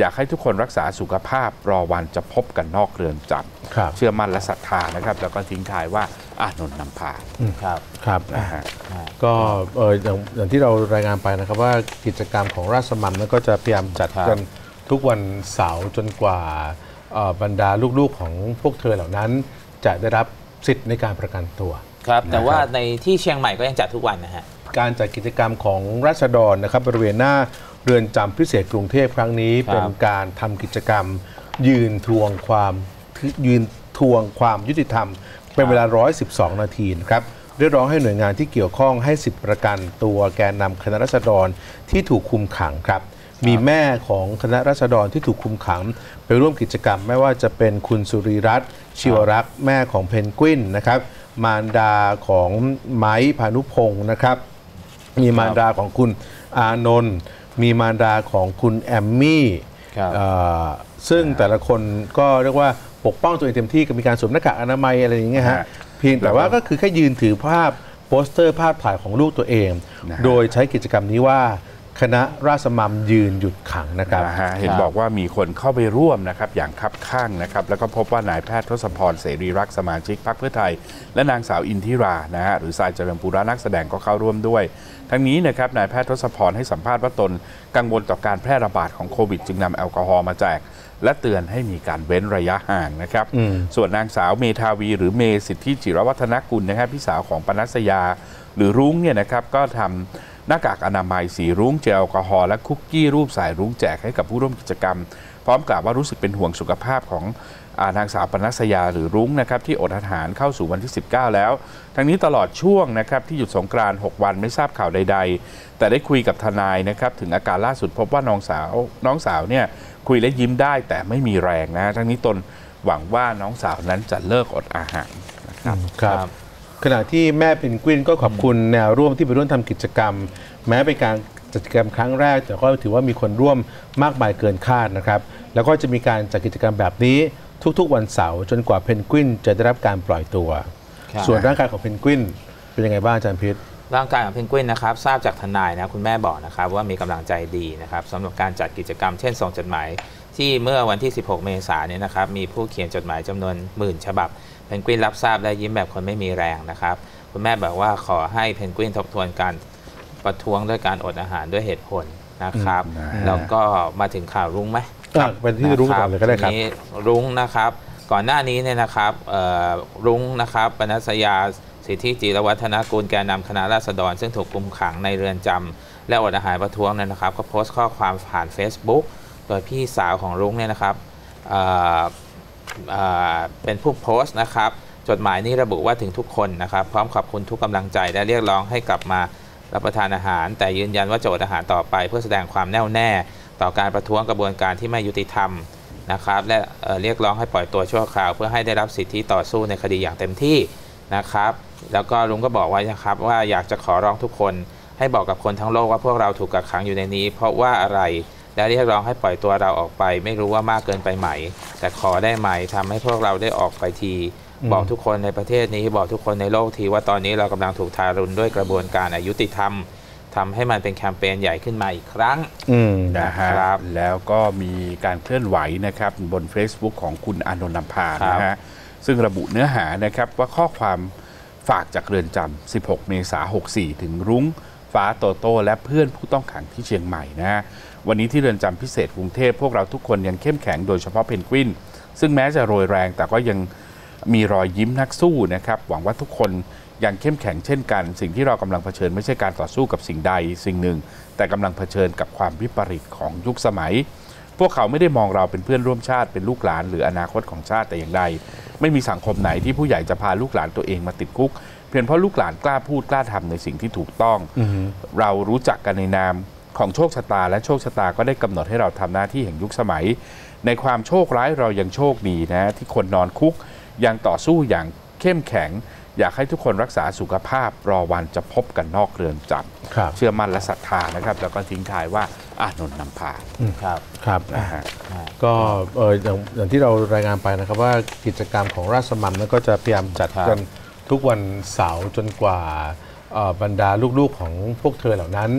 อยากให้ทุกคนรักษาสุขภาพรอวันจะพบกันนอกเรือนจครับำเชื่อมั่นและศรัทธานะครับ แล้วก็ทิ้งท้ายว่าอานนท์นำพาครับครับนะฮะก็เอออย่างอย่างที่เรารายงานไปนะครับว่ากิจกรรมของราชมัมนั้นก็จะพยายามจัดครับกันทุกวันเสาร์จนกว่าเอ่อบรรดาลูกๆของพวกเธอเหล่านั้น จะได้รับสิทธิ์ในการประกันตัวครับแต่นะครับว่าในที่เชียงใหม่ก็ยังจัดทุกวันนะฮะการจัดกิจกรรมของราษฎรนะครับบริเวณหน้า เรือนจำพิเศษกรุงเทพครั้งนี้ครับเป็นการทำกิจกรรม ยืนทวงความยืนทวงความยุติธรรม เป็นเวลา 112 นาทีนะครับเรียกร้องให้หน่วยงานที่เกี่ยวข้องให้สิทธิประกันตัวแกนนำคณะรัษฎรที่ถูกคุมขังครับ มีแม่ของคณะรัษฎรที่ถูกคุมขัง ไปร่วมกิจกรรมไม่ว่าจะเป็นคุณสุริรัตน์ชิวรักษ์แม่ของเพนกวินนะครับ มารดาของไม้พานุพงศ์นะครับ มีมารดาของคุณอานนท์ มีมารดาของคุณแอมมี่ครับเอ่อซึ่งแต่ละคนก็เรียกว่าปกป้องตัวเองเต็มที่ก็มีการสวมหน้ากากอนามัยอะไรอย่างเงี้ยฮะฮะเพียงแต่ว่าก็คือแค่ยืนถือภาพโปสเตอร์ภาพถ่ายของลูกตัวเองนะฮะโดยใช้กิจกรรมนี้ว่า คณะราษฎรยืนหยุดขังนะครับนะฮะเห็นครับบอกว่ามีคนเข้าไปร่วมนะครับอย่างคับข้างนะครับ แล้วก็พบว่านายแพทย์ทศพรเสรีรักษ์สมาชิกพรรคเพื่อไทย และนางสาวอินทิรานะฮะหรือสายเจริญปุระนักแสดงก็เข้าร่วมด้วย ทั้งนี้นะครับนายแพทย์ทศพรให้สัมภาษณ์ว่าตนกังวลต่อการแพร่ระบาดของโควิด จึงนำแอลกอฮอล์มาแจกและเตือนให้มีการเว้นระยะห่างนะครับอืมส่วนนางสาวเมทาวี หรือเมสิทธิจิรวัฒนกุลนะครับพี่สาวของปนัสยา หรือรุ้งเนี่ยนะครับก็ทำหน้ากากอนามัยสีรุ้งเจลแอลกอฮอล์และคุกกี้รูปสายรุ้งแจกให้กับผู้ร่วมกิจกรรม พร้อมกล่าวว่ารู้สึกเป็นห่วงสุขภาพของอานางสาวปนัสยาหรือรุ้งนะครับที่อดอาหารเข้าสู่วันที่ 19 แล้ว ทั้งนี้ตลอดช่วงนะครับที่หยุดสงกรานต์6วันไม่ทราบข่าวใด ๆ แต่ได้คุยกับทนายนะครับถึงอาการล่าสุดพบว่าน้องสาวน้องสาวเนี่ยคุยและยิ้มได้แต่ไม่มีแรงนะทั้งนี้ตนหวังว่าน้องสาวนั้นจะเลิกอดอาหารนะครับ ขณะที่แม่เพนกวินก็ขอบคุณแนวร่วมที่ไปร่วมทำกิจกรรม แม้เป็นการจัดกิจกรรมครั้งแรก แต่ก็ถือว่ามีคนร่วมมากมายเกินคาดนะครับ แล้วก็จะมีการจัดกิจกรรมแบบนี้ทุกๆ วันเสาร์จนกว่าเพนกวินจะได้รับการปล่อยตัวครับส่วนร่างกายของเพนกวินเป็นยังไงบ้างอาจารย์พิษร่างกายของเพนกวินนะครับทราบจากทนายนะคุณแม่บอกนะครับว่ามีกำลังใจดีนะครับสำหรับการจัดกิจกรรมเช่นส่งจดหมายที่เมื่อวันที่ 16 เมษายนเนี่ยนะครับมีผู้เขียนจดหมายจำนวนหมื่นฉบับ เพนกวินรับทราบและยิ้มแบบคนไม่มีแรงนะครับ คุณแม่บอกว่าขอให้เพนกวินทบทวนการประท้วงด้วยการอดอาหารด้วยเหตุผลนะครับอืมแล้วก็มาถึงข่าวรุ้งไหมอะเป็นที่รู้ก่อนเลยก็ได้ครับทีนี้รุ้งนะครับ ก่อนหน้านี้เนี่ยนะครับเอ่อรุ้งนะครับปนัสยาสิทธิจิรวัฒนกุลแกนนำคณะราษฎร ซึ่งถูกคุมขังในเรือนจำและอดอาหารประท้วงเนยนะครับ ก็โพสต์ข้อความผ่าน Facebook โดยพี่สาวของรุ้งเนี่ยนะครับ เป็นผู้โพสต์นะครับ จดหมายนี้ระบุว่าถึงทุกคนนะครับ พร้อมขอบคุณทุกกำลังใจและเรียกร้องให้กลับมารับประทานอาหาร แต่ยืนยันว่าจะอดอาหารต่อไป เพื่อแสดงความแน่วแน่ ต่อการประท้วงกระบวนการที่ไม่ยุติธรรมนะครับ และเเรียกร้องให้ปล่อยตัวชั่วคราว เพื่อให้ได้รับสิทธิต่อสู้ในคดีอย่างเต็มที่นะครับ แล้วก็ลุงก็บอกไว้นะครับว่าอยากจะขอร้องทุกคน ให้บอกกับคนทั้งโลกว่าพวกเราถูกกักขังอยู่ในนี้ เพราะว่าอะไร และเรียกร้องให้ปล่อยตัวเราออกไป ไม่รู้ว่ามากเกินไปไหม แต่ขอได้ไหมทำให้พวกเราได้ออกไปทีอืมบอกทุกคนในประเทศนี้ บอกทุกคนในโลกทีว่าตอนนี้เรากำลังถูกทารุณด้วยกระบวนการอายุติธรรมทำให้มันเป็นแคมเปญใหญ่ขึ้นมาอีกครั้งอืมนะฮะครับ แล้วก็มีการเคลื่อนไหวนะครับบน Facebook ของคุณอานนท์นำพาครับนะฮะซึ่งระบุเนื้อหานะครับว่าข้อความฝากจากเรือนจำ 16 เมษายน 64 ถึงรุ้ง ฟ้าโตโต้และเพื่อนผู้ต้องขังที่เชียงใหม่นะฮะวันนี้ที่เรือนจำพิเศษกรุงเทพพวกเราทุกคนยังเข้มแข็งโดยเฉพาะเพนกวิน ซึ่งแม้จะโรยแรงแต่ก็ยังมีรอยยิ้มนักสู้นะครับ หวังว่าทุกคนยังเข้มแข็งเช่นกัน สิ่งที่เรากำลังเผชิญไม่ใช่การต่อสู้กับสิ่งใดสิ่งหนึ่ง แต่กำลังเผชิญกับความวิปริตของยุคสมัย พวกเขาไม่ได้มองเราเป็นเพื่อนร่วมชาติเป็นลูกหลาน หรืออนาคตของชาติแต่อย่างใด ไม่มีสังคมไหนที่ผู้ใหญ่จะพาลูกหลานตัวเองมาติดคุก เพียงเพราะลูกหลานกล้าพูดกล้าทำในสิ่งที่ถูกต้องอือฮึเรารู้จักกันในนามของโชคชะตาและโชคชะตาก็ได้กำหนดให้เราทำหน้าที่แห่งยุคสมัย ในความโชคร้ายเรายังโชคดีนะที่คนนอนคุกยังต่อสู้อย่างเข้มแข็ง อยากให้ทุกคนรักษาสุขภาพรอวันจะพบกันนอกเรือนจครับำเชื่อมั่นและศรัทธานะครับ แล้วก็ทิ้งท้ายว่าอานนท์นำพาครับครับนะฮะก็เอออย่างอย่างที่เรารายงานไปนะครับว่ากิจกรรมของราชมัมนั้นก็จะพยายามจัดครับกัน ทุกวันเสาร์จนกว่าบรรดาลูกๆของพวกเธอเหล่านั้น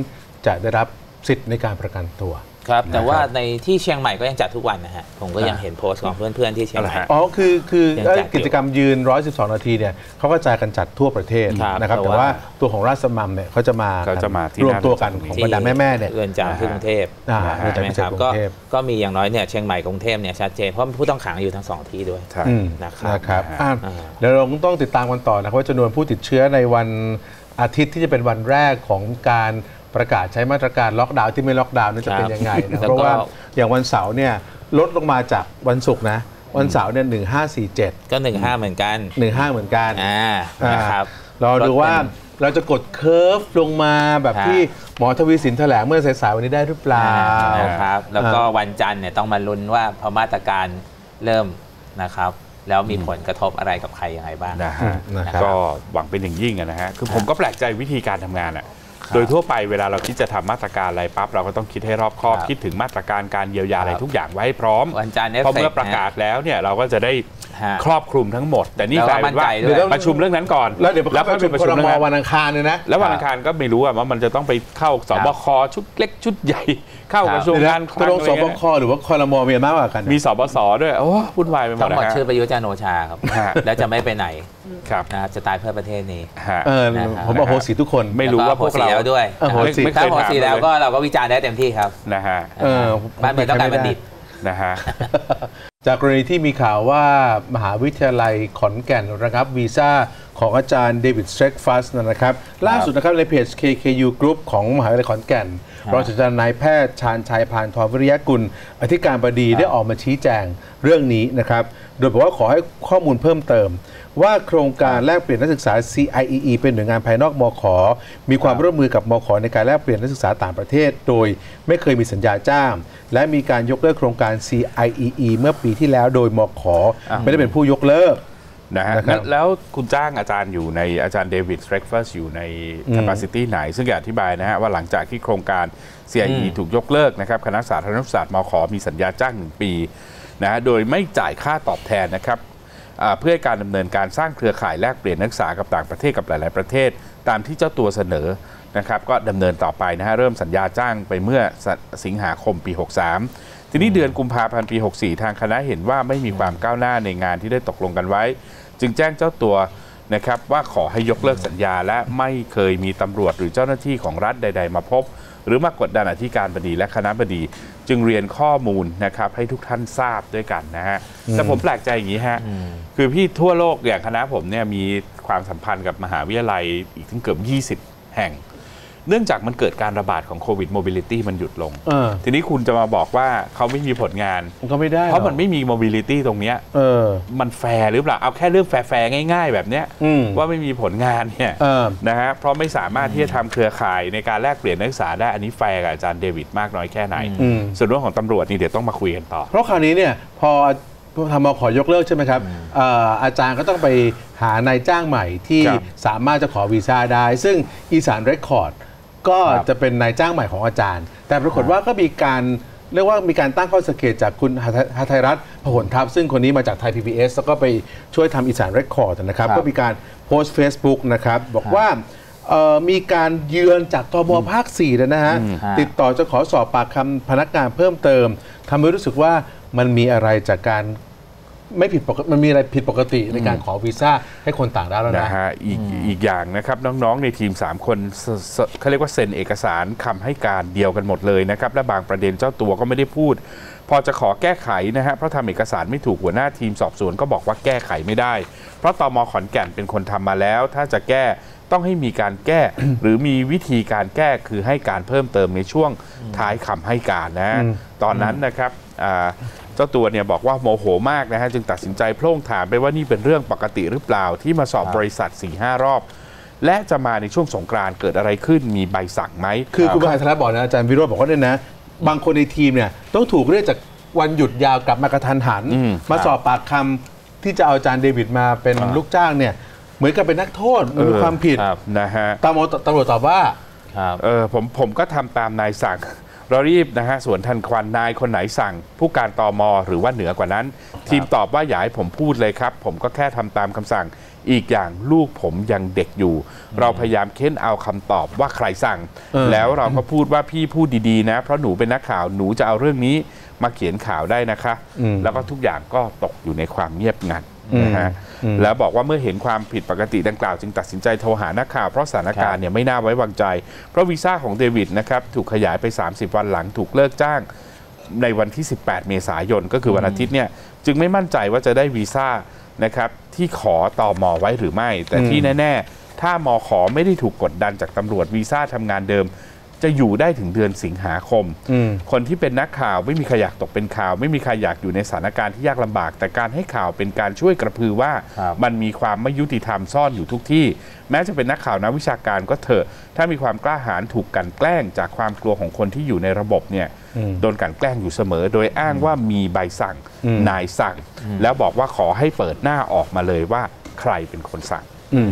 จะได้รับสิทธิ์ในการประกันตัว ครับ แต่นะครับว่าในที่เชียงใหม่ก็ยังจัดทุกวันนะฮะ ผมก็ยังเห็นโพสต์ของเพื่อนๆที่เชียงใหม่เอาละฮะอ๋อ คือคือยังเอ้ยจัดอยู่กิจกรรมยืน 112 นาทีเนี่ยเขาก็จ่ายกันจัดทั่วประเทศครับนะครับ แต่แต่ว่าว่าตัวของราชสมัมเนี่ยเขาจะมาเขาจะมาที่รวมตัวกันหน้าของบรรดาแม่ๆเนี่ยเรือนจำที่กรุงเทพอ่านะฮะเรือนใช่ไหมจำพิเศคษรับกรุก็งเทพก็มีอย่างน้อยเนี่ยเชียงใหม่กรุงเทพเนี่ยชัดเจนเพราะผู้ต้องขังอยู่ทั้งสองที่ด้วยใช่อืมนะครับนะครับนะฮะอะอ่าเดี๋ยวเราต้องติดตามกันต่อนะครับว่าจำนวนผู้ติดเชื้อในวันอาทิตย์ที่จะเป็นวันแรกของการ ประกาศใช้มาตรการล็อกดาวน์ที่ไม่ล็อกดาวน์นั้นจะเป็นยังไงนะแล้วก็เพราะว่าอย่างวันเสาร์เนี่ยลดลงมาจากวันศุกร์นะวันเสาร์เนี่ยหนึ่งห้าสี่เจ็ดก็หนึ่งห้าเหมือนกันหนึ่งห้าเหมือนกันอ่านะครับรอดูว่าเราจะกดเคิร์ฟลงมาแบบครับที่หมอทวีสินแถลงเมื่อสายๆวันนี้ได้หรือเปล่านะครับแล้วก็อ่าวันจันทร์เนี่ยต้องมาลุ้นว่าพอมาตรการเริ่มนะครับแล้วมีผลกระทบอะไรกับใครยังไงบ้างนะฮะนะครับก็หวังเป็นอย่างยิ่งอะนะฮะคือผมก็แปลกใจวิธีการทำงานอะ โดยทั่วไปเวลาเราคิดจะทำมาตรการอะไรปั๊บเราก็ต้องคิดให้รอบคอบครับคิดถึงมาตรการการเยียวยาอะไรครับทุกอย่างไว้ให้พร้อมวันจันทร์เพราะเมื่อ effect ประกาศแล้วเนี่ยเราก็จะได้ฮะครอบคลุมทั้งหมด แต่นี่แล้วกลายเป็นว่ามั่นใจด้วยเดี๋ยวประชุมเรื่องนั้นก่อน แล้วเดี๋ยวแล้วเขาค่อยไปไปปประระชุชุมมครเรื่องมนั้นวันอังคารเนี่ยนะแล้ววันอังคารก็ไม่รู้อะว่ามันจะต้องไปเข้าสบคชุดเล็กชุดใหญ่เข้ากระทรวงเดี๋ยวกานะรคตลักงลงอะไรสบเงี้ยคหรือว่าคอรมอมีมากกว่ากัน มีสบสด้วยโอ้วุ่นวายไปหมทั้ดงหมดนะฮะชื่อประยุทธ์จันทร์โอชาครับฮะแล้วจะไม่ไปไหน ครับนะครับจะตายเพื่อประเทศนี้ ฮะ เออนะครับ ผมบอกโหสิทุกคน ไม่รู้ว่าพวกเราแล้แล้วด้วยเออโหสิ ไม่เคถ้ายโหถามสีแล้วเลยก็เราก็วิจารณ์ได้เต็มที่ครับ นะฮะเออบ้านเมืองต้องการบัณฑิต นะฮะ จากกรณีที่มีข่าวว่ามหาวิทยาลัยขอนแก่นระงับวีซ่าของอาจารย์เดวิดสเตรกฟัสนะครับ ล่าสุดนะครับในเพจ KKU Group ของมหาวิทยาลัยขอนแก่น รองศาสตราจารย์นายแพทย์ชาญชัยพานทองวิริยกุล อธิการบดีได้ออกมาชี้แจงเรื่องนี้นะครับ โดยบอกว่าขอให้ข้อมูลเพิ่มเติม ว่าโครงการแลกเปลี่ยนนักศึกษา CIEE เป็นหน่วยงานภายนอกมขมีความร่วมมือกับมขในการแลกเปลี่ยนนักศึกษาต่างประเทศ โดยไม่เคยมีสัญญาจ้าง และมีการยกเลิกโครงการ CIEE เมื่อปีที่แล้วโดยมขอ่าไม่ได้เป็นผู้ยกเลิก นะฮะนะครับแล้วแล้วคุณจ้างอาจารย์อยู่ในอาจารย์เดวิดสเตรกฟัสอยู่ใน อืม capacity ไหน ซึ่งอยากอธิบายนะฮะ ว่าหลังจากที่โครงการ CIE ถูกยกเลิกนะครับ คณะสาธารณศาสตร์มขมีสัญญาจ้าง 1 ปีนะฮะ โดยไม่จ่ายค่าตอบแทนนะครับอ่าเพื่อให้การดำเนินการสร้างเครือข่ายแลกเปลี่ยนนักศึกษากับต่างประเทศกับหลาย ๆ ประเทศ ตามที่เจ้าตัวเสนอนะครับ ก็ดำเนินต่อไปนะฮะ เริ่มสัญญาจ้างไปเมื่อสสิงหาคมปี 63 ทีนี้เดือนกุมภาพันธ์ปี 64 ทางคณะเห็นว่าไม่มีความก้าวหน้าในงานที่ได้ตกลงกันไว้ จึงแจ้งเจ้าตัวนะครับว่าขอให้ยกเลิกสัญญา และไม่เคยมีตำรวจหรือเจ้าหน้าที่ของรัฐใด ๆ มาพบ หรือมากดดันอธิการบดีและคณะบดี จึงเรียนข้อมูลนะครับให้ทุกท่านทราบด้วยกันนะฮะแต่ผมแปลกใจอย่างนี้ฮะคือพี่ทั่วโลกอย่างคณะผมเนี่ยมีความสัมพันธ์กับมหาวิทยาลัยอีกถึงเกือบ 20 แห่ง เนื่องจากมันเกิดการระบาดของโควิด mobility มันหยุดลง เออ ทีนี้คุณจะมาบอกว่าเขาไม่มีผลงาน มันก็ไม่ได้เพราะมันหอกไม่มี mobility ตรงเนี้ยเออ มันแฟร์หรือเปล่า เอาแค่เรื่องแฟร์ๆง่าย ๆ แบบเนี้ยอืมว่าไม่มีผลงานเนี่ยเออ นะฮะเพราะไม่สามารถที่จะทำเครือข่ายในการแลกเปลี่ยนนักศึกษาได้อันนี้แฟร์กับอาจารย์เดวิดมากน้อยแค่ไหนอืมส่วนเรื่องของตำรวจนี่เดี๋ยวต้องมาคุยกันต่อ เพราะคราวนี้เนี่ยพอทำมาขอยกเลิกใช่ไหมครับเอ่ออาจารย์ก็ต้องไปหานายจ้างใหม่ที่ครับสามารถจะขอวีซ่าได้ ซึ่งอีสานเรคคอร์ด ก็ครับจะเป็นนายจ้างใหม่ของอาจารย์ แต่ปรากฏว่าก็มีการเรียกว่ามีการตั้งข้อสังเกตจากคุณหทัยรัฐพหลทัพย์ซึ่งคนนี้มาจากไทย PBS แล้วก็ไปช่วยทำอีสานเรคคอร์ดนะครับครับก็มีการโพสต์ Facebook นะครับ บอกว่าเอ่อมีการเยือนจากตมภาค4เลยนะฮะฮะ ติดต่อจะขอสอบปากคำพนักงานเพิ่มเติมทำให้รู้สึกว่ามันมีอะไรจากการ ไม่ผิดปกติมันมีอะไรผิดปกติในการขอวีซ่าให้คนต่างด้าวแล้วนะนะฮะอีกอีกอย่างนะครับน้องๆในทีม 3 คนสสเขาเรียกว่าเซ็นเอกสารคำให้การเดียวกันหมดเลยนะครับและบางประเด็นเจ้าตัวก็ไม่ได้พูด พอจะขอแก้ไขนะฮะเพราะทำเอกสารไม่ถูกหัวหน้าทีมสอบสวนก็บอกว่าแก้ไขไม่ได้ เพราะตมขอนแก่นเป็นคนทำมาแล้ว ถ้าจะแก้ต้องให้มีการแก้ หรือมีวิธีการแก้คือให้การเพิ่มเติมในช่วงท้ายคำให้การนะอืมตอนนั้นนะครับอ่า เจ้าตัวเนี่ยบอกว่าโมโหมากนะฮะจึงตัดสินใจโพล่งถามไปว่านี่เป็นเรื่องปกติหรือเปล่าที่มาสอบบริษัท4ี่ห้ารอบ และจะมาในช่วงสงกรานต์เกิดอะไรขึ้นมีใบสั่งไหมคือคุณประธานธนบอกนะอาจารย์วิโรจน์บอกว่าเนี่ยนะ บางคนในทีมเนี่ยต้องถูกเรียกจากวันหยุดยาวกลับมากระทันหันอืมมาสอบปากคำที่จะเอาอาจารย์เดวิดมาเป็นอ่าลูกจ้างเนี่ยเหมือนกับเป็นนักโทษมันมีความผิดครับนะฮะตามตำรวจตอบว่าครับเออผมผมก็ทำตามนายสั่ง เรารีบนะฮะสวนทันควันนายคนไหนสั่ง ผู้การตอมหรือว่าเหนือกว่านั้น ทีมตอบว่าอย่าให้ผมพูดเลยครับ ผมก็แค่ทำตามคำสั่ง อีกอย่างลูกผมยังเด็กอยู่ เราพยายามเค้นเอาคำตอบว่าใครสั่งเออแล้วเราก็พูดว่าพี่พูดดีๆนะ เพราะหนูเป็นนักข่าวหนูจะเอาเรื่องนี้มาเขียนข่าวได้นะคะอืมแล้วก็ทุกอย่างก็ตกอยู่ในความเงียบงันอืม นะฮะอืมแล้วบอกว่าเมื่อเห็นความผิดปกติดังกล่าวจึงตัดสินใจโทรหานักข่าวเพราะสถานการณ์เนี่ยไม่น่าไว้วางใจ เพราะวีซ่าของเดวิดนะครับถูกขยายไป 30 วันหลังถูกเลิกจ้างในวันที่ 18 เมษายนก็คือวันอาทิตย์เนี่ยจึงไม่มั่นใจว่าจะได้วีซ่านะครับที่ขอต่อมอไว้หรือไม่ แต่ที่แน่ ๆ ถ้ามอขอไม่ได้ถูกกดดันจากตำรวจวีซ่าทำงานเดิม จะอยู่ได้ถึงเดือนสิงหาคมอืมคนที่เป็นนักข่าวไม่มีใครอยากตกเป็นข่าว ไม่มีใครอยากอยู่ในสถานการณ์ที่ยากลำบาก แต่การให้ข่าวเป็นการช่วยกระพือว่าครับมันมีความไม่ยุติธรรมซ่อนอยู่ทุกที่ แม้จะเป็นนักข่าวนักวิชาการก็เถอะ ถ้ามีความกล้าหาญถูกกลันแกล้งจากความกลัวของคนที่อยู่ในระบบเนี่ยอืมโดนกลันแกล้งอยู่เสมอ โดยอ้างว่ามีใบสั่งอืมนายสั่ง แล้วบอกว่าขอให้เปิดหน้าออกมาเลยว่าใครเป็นคนสั่งอืม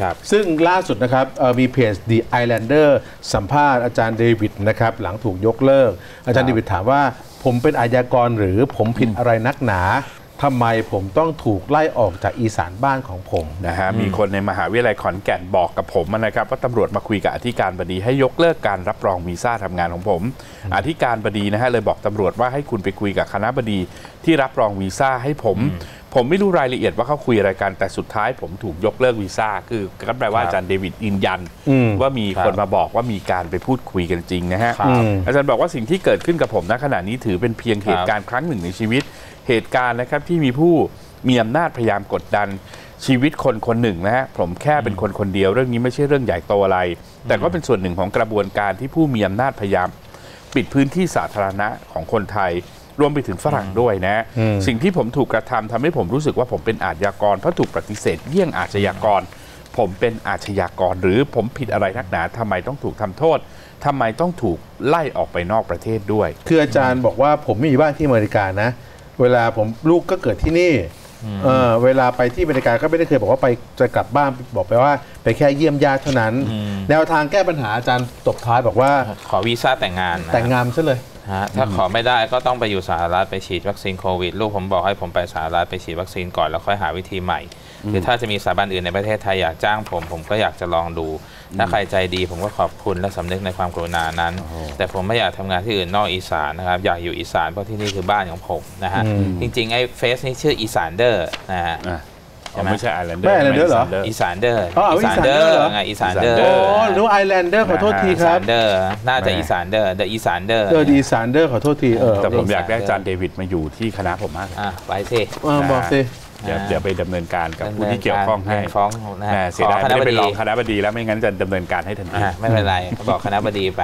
ครับซึ่งล่าสุดนะครับเอ่อมีเพจ The Islander สัมภาษณ์อาจารย์เดวิดนะครับหลังถูกยกเลิก อาจารย์ครัเดบวิดถามว่าผมเป็นอาญากรหรือผมผิดอะไรนักหนาทำไมผมต้องถูกไล่ออกจากอีสานบ้านของผมนะฮะมีคนในมหาวิทยาลัยขอนแก่นบอกกับผมนะครับว่าตำรวจมาคุยกับอธิการบดีให้ยกเลิกการรับรองวีซ่าทำงานของผม อธิการบดีนะฮะเลยบอกตำรวจว่าให้คุณไปคุยกับคณะบดีที่รับรองวีซ่าให้ผม ผมไม่รู้รายละเอียดว่าเขาคุยอะไรกัน แต่สุดท้ายผมถูกยกเลิกวีซ่าคือก็แปลว่าครับอาจารย์เดวิดยืนยันอืมว่ามีครับคนมาบอกว่ามีการไปพูดคุยกันจริงนะฮะครับอืมอาจารย์บอกว่าสิ่งที่เกิดขึ้นกับผมณขณะนี้ถือเป็นเพียงเหตุการณ์ครั้งหนึ่งในชีวิต เหตุการณ์นะครับที่มีผู้มีอำนาจพยายามกดดันชีวิตคนคนหนึ่งนะฮะผมแค่เป็นคนคนเดียวเรื่องนี้ไม่ใช่เรื่องใหญ่โตอะไร แต่ก็เป็นส่วนหนึ่งของกระบวนการที่ผู้มีอำนาจพยายาม ปิดพื้นที่สาธารณะของคนไทย รวมไปถึงฝรั่งด้วยนะอืมสิ่งที่ผมถูกกระทำทำให้ผมรู้สึกว่าผมเป็นอาชญากร เพราะถูกปฏิเสธเยี่ยงอาชญากร ผมเป็นอาชญากร หรือผมผิดอะไรนักหนาทำไมต้องถูกทำโทษทำไมต้องถูกไล่ออกไปนอกประเทศด้วย คืออาจารย์บอกว่าผมไม่มีบ้านที่อเมริกานะ เวลาผมลูกก็เกิดที่นี่ เออเวลาไปที่อเมริกาก็ไม่ได้เคยบอกว่าไปจะกลับบ้านบอกไปว่าไปแค่เยี่ยมญาติเท่านั้น แนวทางแก้ปัญหาอาจารย์ตบท้ายบอกว่าขอวีซ่าแต่งงานนะแต่งงานซะเลยฮะถ้าขอไม่ได้ก็ต้องไปอยู่สหรัฐไปฉีดวัคซีนโควิด ลูกผมบอกให้ผมไปสหรัฐไปฉีดวัคซีนก่อนแล้วค่อยหาวิธีใหม่ หรือถ้าจะมีสถาบันอื่นในประเทศไทยอยากจ้างผม ผมก็อยากจะลองดู ถ้าใครใจดีผมก็ขอบคุณและสำนึกในความกรุณานั้น แต่ผมไม่อยากทำงานที่อื่นนอกอีสานนะครับอยากอยู่อีสานเพราะที่นี่คือบ้านของผมนะฮะอืมจริงๆไอ้เฟซนี่ชื่ออีสานเดอร์นะฮะอะใช่ไหมไม่ใช่ไอแลนเดอร์ไม่ Islander เหรออีสานเดอร์อ๋ออีสานเดอร์เหรอไงอีสานเดอร์อีสานเดโอ้อร์หรือไอแลนเดอร์ขอโทษทีอีครัสาบนเดอร์น่าจะอีสานเดอร์ The อีสานเดอร์เออดีสานเดอร์ขอโทษทีเออแต่ผมอยากได้อีสานอาจารย์เดวิดมาอยู่ที่คณะผมมากเลยอะไปสิอ่าบอกสิ เดี๋ยวอ่าเดี๋ยวไปดำเนินการกับผู้ที่เกี่ยวข้องให้ฟ้องนะแหฮะมเสียดายขอคไม่ณะได้บไปดีรองคณะบดีแล้วไม่งั้นจะดำเนินการให้ทันทีอะไม่เป็นไรบอกคณะบดีไป